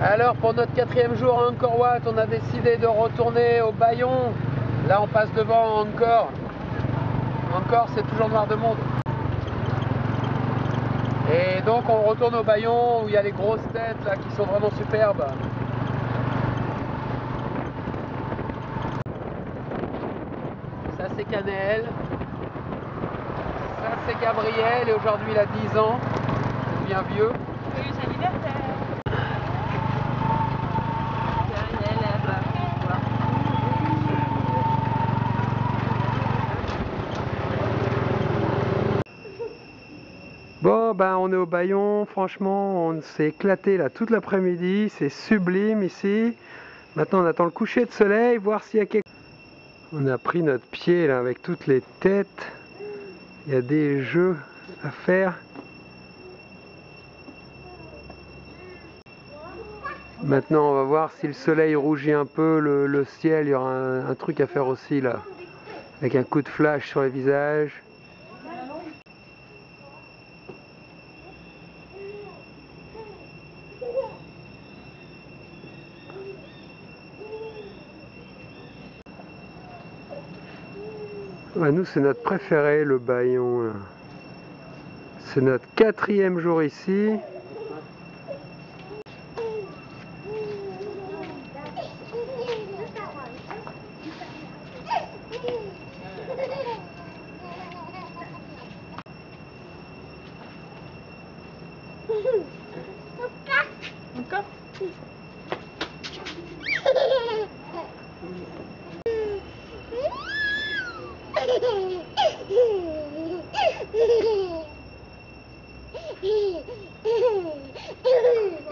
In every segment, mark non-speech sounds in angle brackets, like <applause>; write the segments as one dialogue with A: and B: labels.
A: Alors pour notre quatrième jour à Angkor Wat, on a décidé de retourner au Bayon. Là on passe devant Angkor. Angkor c'est toujours noir de monde. Et donc on retourne au Bayon où il y a les grosses têtes là qui sont vraiment superbes. Ça c'est Canel. Ça c'est Gabriel et aujourd'hui il a 10 ans. Il devient vieux.
B: Joyeux anniversaire Daniel, elle va voir.
A: Bon, ben on est au Bayon, franchement, on s'est éclaté là toute l'après-midi, c'est sublime ici. Maintenant, on attend le coucher de soleil, voir s'il y a quelque On a pris notre pied là avec toutes les têtes. Il y a des jeux à faire. Maintenant, on va voir si le soleil rougit un peu le, ciel. Il y aura un truc à faire aussi là, avec un coup de flash sur les visages. Ouais, nous, c'est notre préféré, le Bayon. là. C'est notre quatrième jour ici.
B: Encore? Mm-hmm. <laughs>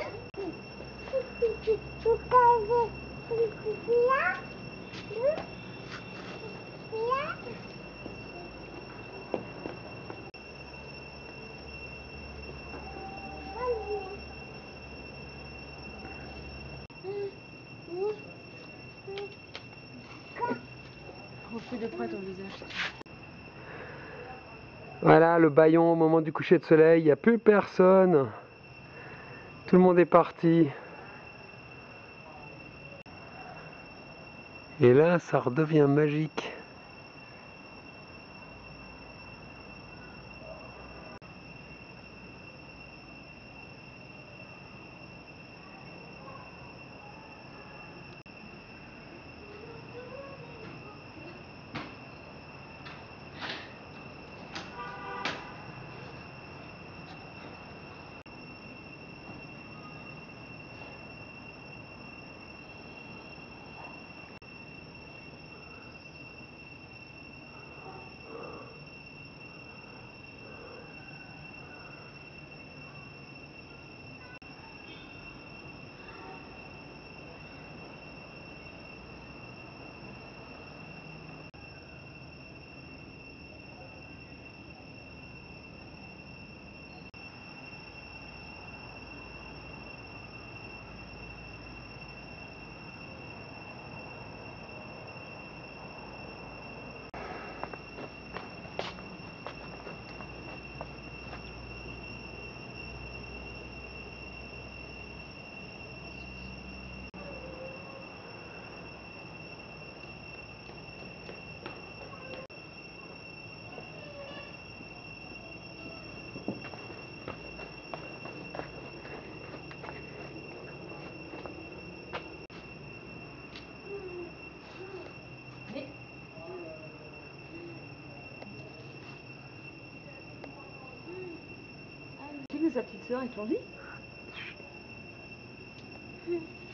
A: Voilà, le Bayon au moment du coucher de soleil. Il n'y a plus personne. Tout le monde est parti. Et là, ça redevient magique.
B: Sa petite soeur, ils te l'ont dit <laughs>